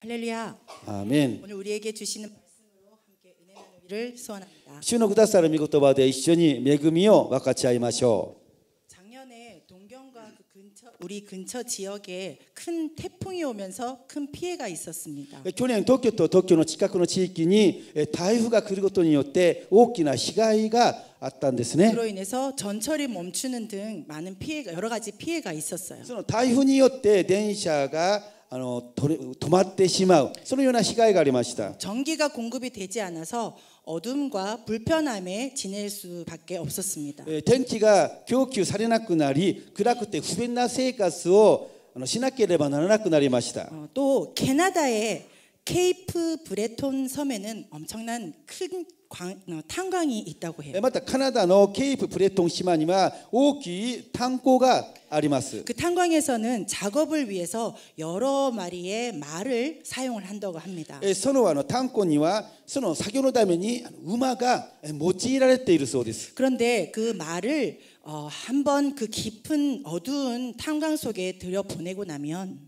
할렐루야. アーメン 오늘 우리에게 주시는 말씀으로 함께 은혜 나누기를 소원합니다. 主のくださる御言葉で一緒に恵みを分かち合いましょ 작년에 동경과 그 근처 우리 근처 지역에 큰 태풍이 오면서 큰 피해가 있었습니다. う去年東京と東京の近くの地域にえ台風が来ることによって大きな被害があったんですね 그로 인해서 전철이 멈추는 등 많은 피해가 여러 가지 피해가 있었어요. その台風によって電車が あの取れ止まってしまうそのような被害がありました 전기가 공급이 되지 않아서 어둠과 불편함에 지낼 수밖에 없었습니다. えー天気が供給されなくなり暗くて不便な生活をあのしなければならなくなりました 어, 또 캐나다의 케이프 브레톤 섬에는 엄청난 큰 광, 어, 탄광이 있다고 해요. えまたカナダのケーププレトン島には大きい炭鉱があります 그 탄광에서는 작업을 위해서 여러 마리의 말을 사용을 한다고 합니다. えそのあの炭鉱にはその作業のためにあの馬がえ用いられているそうです 그런데 그 말을 어, 한번 그 깊은 어두운 탄광 속에 들여 보내고 나면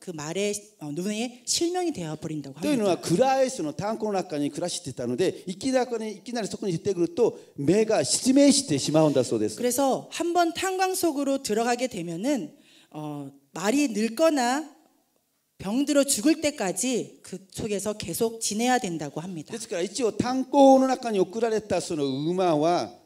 그 말의 눈에 어, 실명이 되어 버린다고 합니다. 또는 그라에서는 단고 낙관이 그라시테다는데 이끼나건에 이끼나리 속근이 때 그리고 매가 시메시테 시마온다 소데스. 그래서 한번 탄광 속으로 들어가게 되면은 어, 말이 늙거나 병들어 죽을 때까지 그 속에서 계속 지내야 된다고 합니다. 그러니까 이제 탄고의 낙관이 오그라레타 그馬は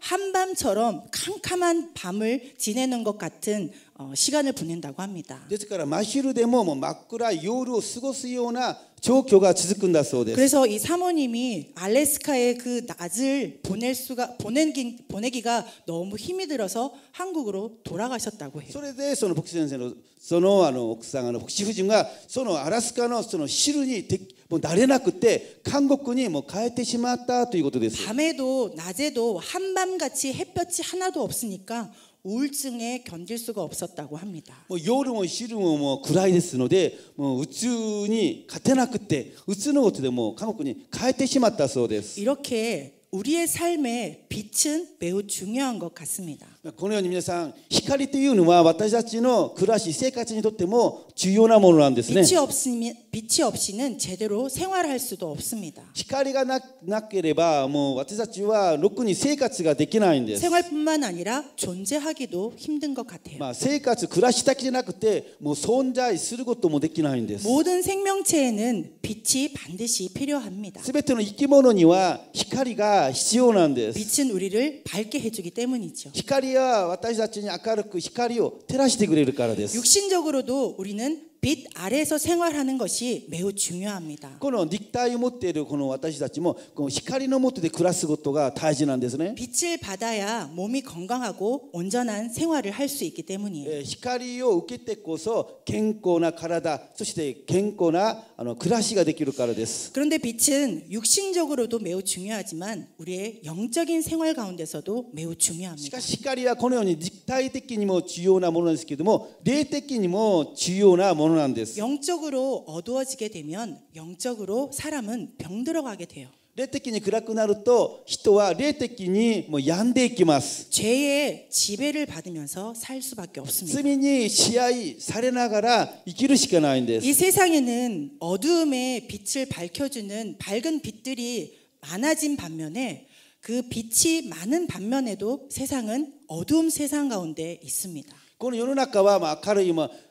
한밤처럼 캄캄한 밤을 지내는 것 같은 어, 시간을 보낸다고 합니다. ですから真昼でももう真っ暗い夜を過ごすような状況が続くんだそうです 그래서 이 사모님이 알래스카에 그 낮을 보낼 수가 보내기, 보내기가 너무 힘이 들어서 한국으로 돌아가셨다고 해요. それでその牧師先生のそのあの奥さんあの牧師夫人がそのアラスカのその汁にて もう慣れなくて韓国にもう帰ってしまったということです 밤에도 낮에도 한밤같이 햇볕이 하나도 없으니까 우울증에 견딜 수가 없었다고 합니다. もう夜も昼ももう暗いですのでもううつに勝てなくてうつのことでもう韓国に帰ってしまったそうです 이렇게 우리의 삶에 빛은 매우 중요한 것 같습니다. このように皆さん光というのは私たちの暮らし生活にとっても重要なものなんですね 빛이 없으면 빛이 없이는 제대로 생활할 수도 없습니다. 光がななければもう私たちはろくに生活ができないんです 생활뿐만 아니라 존재하기도 힘든 것 같아요. まあ、生活暮らしだけじゃなくてもう存在することもできないんです 모든 생명체에는 빛이 반드시 필요합니다. すべての生き物には光が必要なんです 빛은 우리를 밝게 해주기 때문이죠. 光 は私たちに明るく光を照らしてくれるからです 육신적으로도 우리는 빛 아래에서 생활하는 것이 매우 중요합니다. この肉体を持っているこの私たちもこの光の下で暮らすことが大事なんですね 빛을 받아야 몸이 건강하고 온전한 생활을 할 수 있기 때문이에요. えー光を受けてこそ健康な体そして健康なあの暮らしができるからです 그런데 빛은 육신적으로도 매우 중요하지만 우리의 영적인 생활 가운데서도 매우 し 중요합니다. かし光はこのように実体的にも重要なものですけれども霊的にも重要なもの なんです 영적으로 어두워지게 되면 영적으로 사람은 병들어가게 돼요. 霊的に暗くなると人は霊的にもう病んでいきます 죄의 지배를 받으면서 살 수밖에 없습니다. 罪に支配されながら生きるしかないんです 이 세상에는 어두움의 빛을 밝혀주는 밝은 빛들이 많아진 반면에 그 빛이 많은 반면에도 세상은 어두움 세상 가운데 있습니다. この世の中はまあ明るいまあ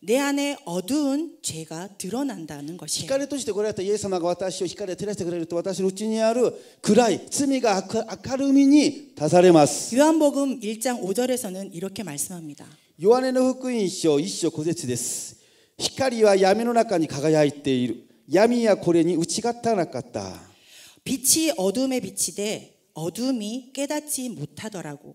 내 안에 어두운 죄가 드러난다는 것이에요. 光として来られたイエス様が私を光で照らしてくれると私のうちにある暗い罪が明明るみに足されます 요한복음 1장 5절에서는 이렇게 말씀합니다. ヨハネの福音書一章小節です光は闇の中に輝いている闇はこれに打ち勝たなかった 빛이 어둠에 비치되 어둠이 깨닫지 못하더라고.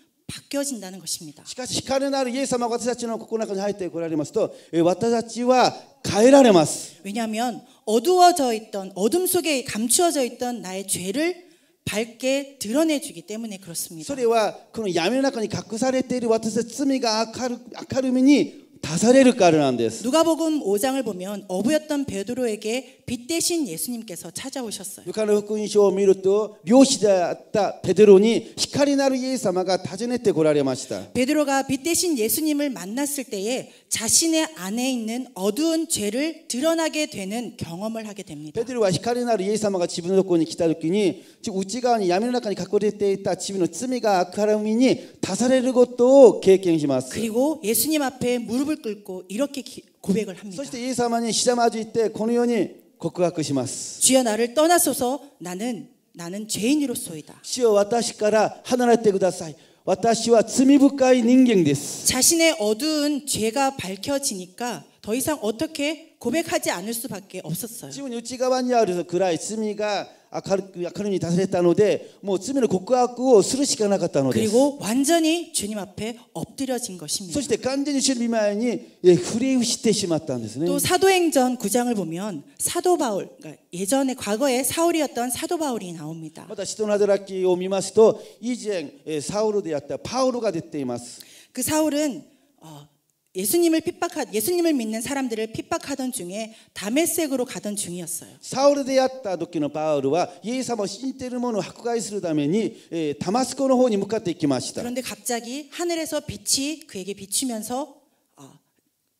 바뀌어진다는 것입니다. しかし光のあるイエス様が私たちの心の中に入ってこられますとえー私たちは変えられます。 왜냐하면 어두워져 있던 어둠 속에 감추어져 있던 나의 죄를 밝게 드러내주기 때문에 그렇습니다. それはこの闇の中に隠されている私たち罪が明る明るみに 足されるからなんです。 누가복음 5장을 보면 어부였던 베드로에게 빛 대신 예수님께서 찾아오셨어요. ルカの福音書を見ると漁師であったペテロに光なるイエス様が訪ねてこられました。 베드로가 빛 대신 예수님을 만났을 때에 자신의 안에 있는 어두운 죄를 드러나게 되는 경험을 하게 됩니다. ペテロは光なるイエス様が自分のところに来た時に内側に闇の中に隠れていた自分の罪が明るみに足されることを経験します。 그리고 예수님 앞에 무릎을 꿇고 이렇게 기- 고백을 합니다. そしてイエス様にひざまずいてこのように告白します。 주여 나를 떠나소서 나는 나는 죄인으로소이다. 主よ私から離れてください。私は罪深い人間です。 자신의 어두운 죄가 밝혀지니까 더 이상 어떻게 고백하지 않을 수밖에 없었어요. 지금 유치가봤냐 그래서 그라 있음이가 아카르니 그 다스렸다노데 뭐 쓰면은 고꾸하고 쓰를 시간 나갔다노데 그리고 완전히 주님 앞에 엎드려진 것입니다. 소시대 완전히 주님 앞에 예, 후레우시테 심았다는데요. 또 예. 사도행전 9장을 보면 사도 바울 그러니까 예전에 과거에 사울이었던 사도 바울이 나옵니다. 맞다 시도나드라키오 미마스도 이젠 예, 사울로 되었다 파울로가 됐대이마스. 그 사울은 어, 예수님을 핍박하 예수님을 믿는 사람들을 핍박하던 중에 다메섹으로 가던 중이었어요. サウルであった時のパウロはイエス様を信じている者を迫害するためにえータマスコの方に向かっていきました 그런데 갑자기 하늘에서 빛이 그에게 비추면서 어,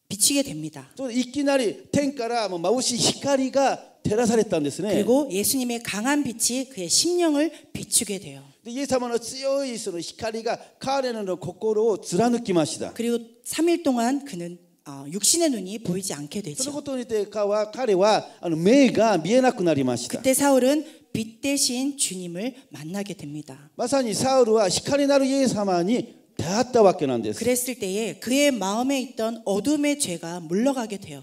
비치게 됩니다. それでいきなり天からもう眩しい光が照らされたんですね 그리고 예수님의 강한 빛이 그의 심령을 비추게 돼요. でイエス様の強いその光が彼らの心を貫きました 그리고 3일 동안 그는 어, 육신의 눈이 보이지 않게 その 되죠. ことによって彼は彼はあの目が見えなくなりました 그때 사울은 빛 대신 주님을 만나게 됩니다. まさにサウルは光なるイエス様に出会ったわけなんです 그랬을 때에 그의 마음에 있던 어둠의 죄가 물러가게 돼요.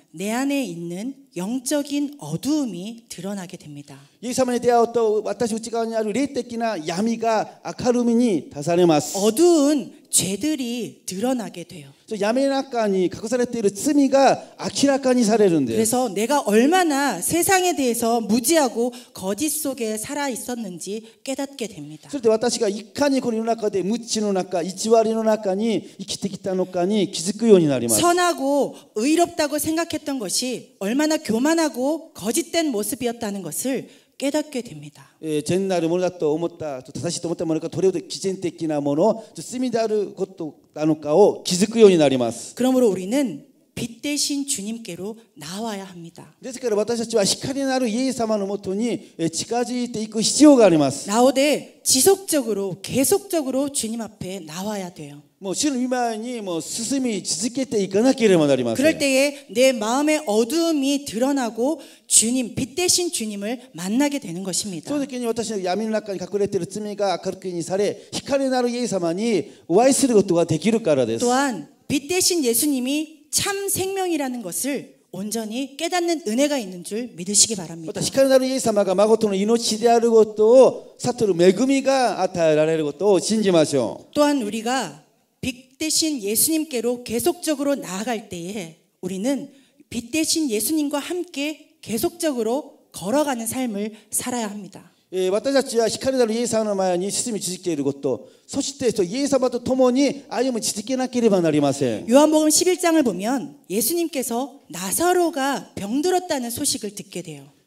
내 안에 있는 영적인 어두움이 드러나게 됩니다. イエス様に出会うと私内側にある霊的な闇が明るみに出されます 어두운 죄들이 드러나게 돼요. その闇の中に隠されている罪が明らかにされるんです 그래서 내가 얼마나 세상에 대해서 무지하고 거짓 속에 살아 있었는지 깨닫게 됩니다. それで私がいかにこの世の中で無知の中偽りの中に生きてきたのかに気づくようになります 선하고 의롭다고 생각했던 실패했던 것이 얼마나 교만하고 거짓된 모습이었다는 것을 깨닫게 됩니다. 예, 전날을 몰랐다, 못다, 다시 또 못다 보니까 도래도 기젠 때끼나 뭐노, 쓰미다르 것도 나누까오 기습구요니 나리마스. 그러므로 우리는 빛 대신 주님께로 나와야 합니다. ですから私たちは光のあるイエス様のもとにえー近づいていく必要があります 나오되 지속적으로 계속적으로 주님 앞에 나와야 돼요. もう主の御前にもう進み続けていかなければなりませ 그럴 ん 때에 내 마음의 어두움이 드러나고 주님 빛 대신 주님을 만나게 되는 것입니다. その時に私の闇の中に隠れている罪が明るくにされ光のあるイエス様にお会いすることができるからです 또한 빛 대신 예수님이 참 생명이라는 것을 온전히 깨닫는 은혜가 있는 줄 믿으시기 ま 바랍니다. た光のあるイエス様が誠の命であることを悟る恵みが与えられることを信じましょ 또한 우리가 빛 대신 예수님께로 계속적으로 나아갈 때에 우리는 빛 대신 예수님과 함께 계속적으로 걸어가는 삶을 살아야 합니다. う、えー私たちは光のあるイエス様の前に進み続けることそしてそのイエス様と共に歩み続けなければなりません 요한복음 11장을 보면 예수님께서 나사로가 병들었다는 소식을 듣게 돼요.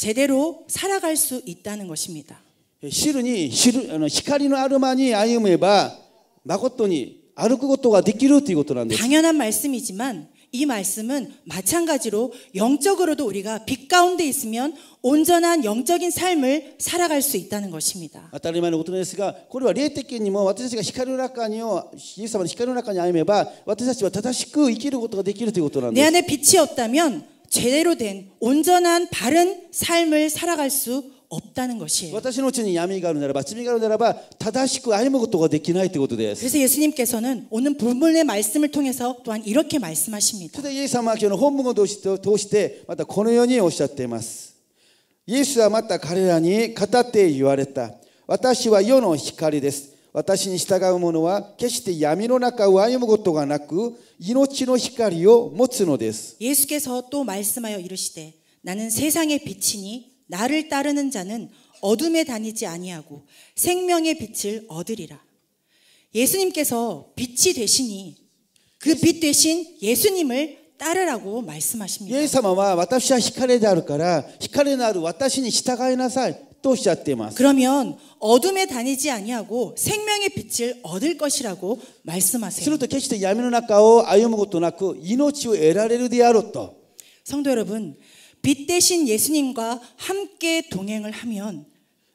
제대로 살아갈 수 있다는 것입니다. 昼に昼あの光のある間に歩めば誠に歩くことができるということなんです 당연한 말씀이지만 이 말씀은 마찬가지로 영적으로도 우리가 빛 가운데 있으면 온전한 영적인 삶을 살아갈 수 있다는 것입니다. 当たり前のことですがこれは霊的にも私たちが光の中にをイエス様の光の中に歩めば私たちは正しく生きることができるということなん 내 です 안에 빛이 없다면 제대로 된 온전한 바른 삶을 살아갈 수 없다는 것이에요. 私のうちに闇があるならば罪があるならば正しく歩むことができないということです 그래서 예수님께서는 오늘 본문의 말씀을 통해서 또한 이렇게 말씀하십니다. それでイエス様は今日の本文を通して通してまたこのようにおっしゃっていますイエスはまた彼らに語って言われた私は世の光です 私に従う者は決して闇の中を歩むことがなく命の光を持つのです 예수께서 또 말씀하여 이르시되 나는 세상의 빛이니 나를 따르는 자는 어둠에 다니지 아니하고 생명의 빛을 얻으리라. 예수님께서 빛이 되시니 그 빛 대신 예수님을 따르라고 イ 말씀하십니다. エス様は私は光であるから光のある私に従いなさい とおっしゃっています 그러면 어둠에 다니지 아니하고 생명의 빛을 얻을 것이라고 す 말씀하세요. ると決して闇の中を歩むことなく命を得られるであろうと 성도 여러분, 빛 대신 예수님과 함께 동행을 하면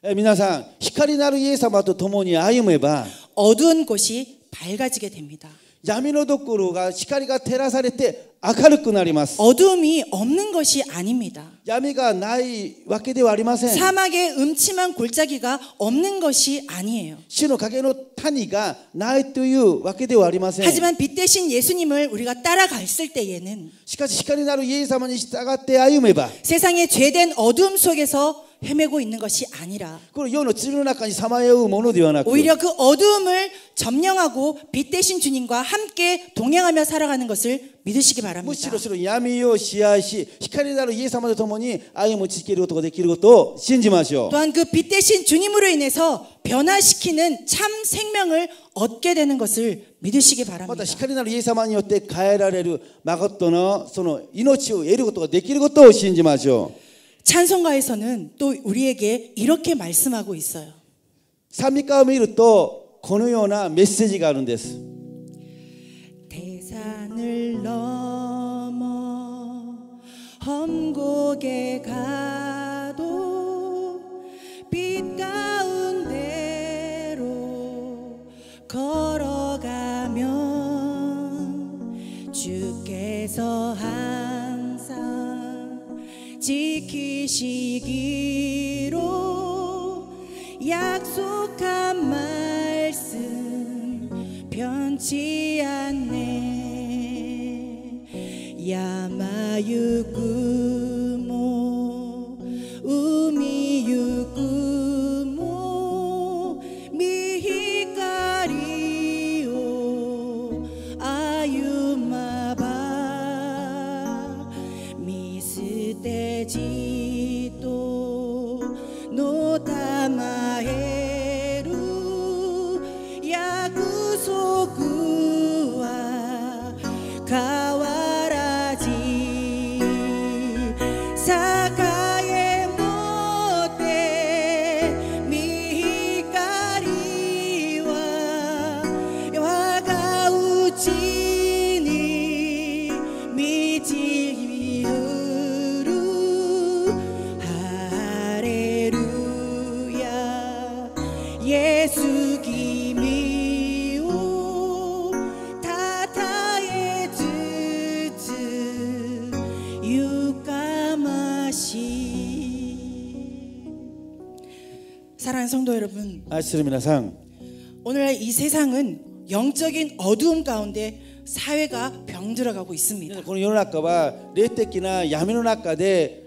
え皆さん光のあるイエス様と共に歩めば 어두운 곳이 밝아지게 됩니다. 闇のところが光が照らされて明るくなります 어둠이 없는 것이 아닙니다. 闇がないわけではありません 사막에 음침한 골짜기가 없는 것이 아니에요. 死の影の谷がないというわけではありません 하지만 빛 대신 예수님을 우리가 따라갔을 때에는 しかし光なるイエス様に従って歩めば 세상의 죄된 어둠 속에서 헤매고 있는 것이 아니라 この世の塵の中にさまようものではなく 오히려 그 어둠을 점령하고 빛 대신 주님과 함께 동행하며 살아가는 것을 믿으시기 む 바랍니다. しろその闇を支配し光なるイエス様と共に歩み続けることができることを信じましょう 또한 그 빛 대신 주님으로 인해서 변화시키는 참 생명을 얻게 되는 것을 믿으시기 また 바랍니다. 光なるイエス様によって変えられる誠のその命を得ることができることを信じましょう 찬송가에서는 또 우리에게 이렇게 말씀하고 있어요. 賛美歌を見るとこのようなメッセージがあるんです 대산을 넘어 험곡에 가도 빛 가운데로 걸어가면 주께서 항상 지키시기로 약속한 말씀 변치 않네. 야마유구 야구소 사랑하는 성도 여러분. 아시르미나상. 오늘날 이 세상은 영적인 어두움 가운데 사회가 병들어가고 있습니다. 그런 연락가봐 레테키나 야미노나카데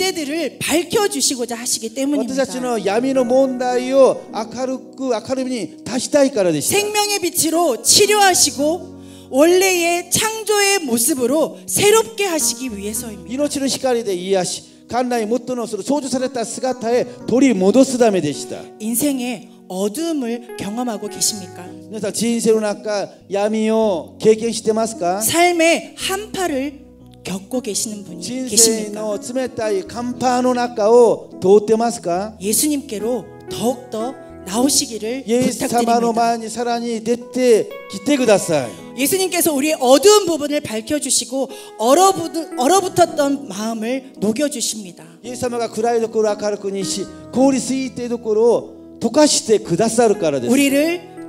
들을 밝혀 주시고자 하시기 私 때문입니다 たちの闇の問題を明るく明るみに足したいからでした 생명의 빛으로 치료하시고 원래의 창조의 모습으로 새롭게 하시기 위해서입니다. 命の光で癒し館内元のその創造された姿へ取り戻すためでした 인생의 어둠을 경험하고 계십니까? 皆さん人生の中闇を経験してますか 삶의 한파를 겪고 계시는 분이 人生 계십니까? の冷たい寒波の中を通ってますか 예수님께로 더욱더 나오시기를 イエス様の 부탁드립니다. 前にさらに出てきてください 예수님께서 우리의 어두운 부분을 밝혀주시고 얼어붙, 얼어붙었던 마음을 녹여주십니다. イエス様が暗いところを明るくにし凍りすぎているところを溶かしてくださるからです 우리를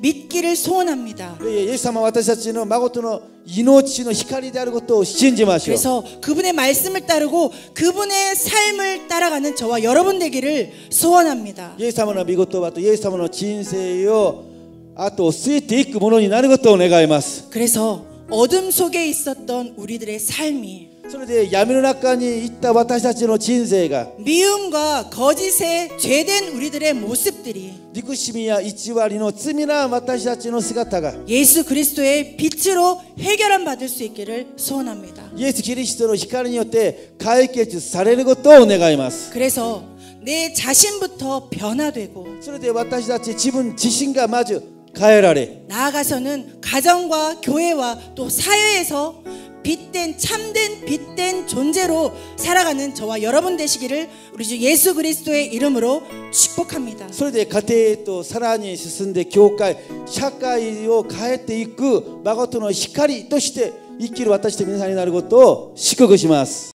믿기를 소원합니다. いやいやイエス様は私たちの誠の命の光であることを信じましょう 그래서 그분의 말씀을 따르고 그분의 삶을 따라가는 저와 여러분 되기를 소원합니다. イエス様の御言葉とイエス様の人生を後を据えていくものになることを願います 그래서 어둠 속에 있었던 우리들의 삶이 それで闇の中に行った私たちの人生が 미움과 거짓에 죄된 우리들의 모습들이 憎しみや偽りの罪な私たちの姿が 예수 그리스도의 빛으로 해결함 받을 수 있기를 소원합니다. イエス・キリストの光によって解決されることを願います 그래서 내 자신부터 변화되고 それで私たち自分自身がまず変えられ 나아가서는 가정과 교회와 또 사회에서 빛된 참된 빛된 존재로 살아가는 저와 여러분 되시기를 우리 주 예수 그리스도의 이름으로 축복합니다. それで家庭とさらに進んで教会社会を変えていく誠の光として生きる私と皆さんになることを祝福します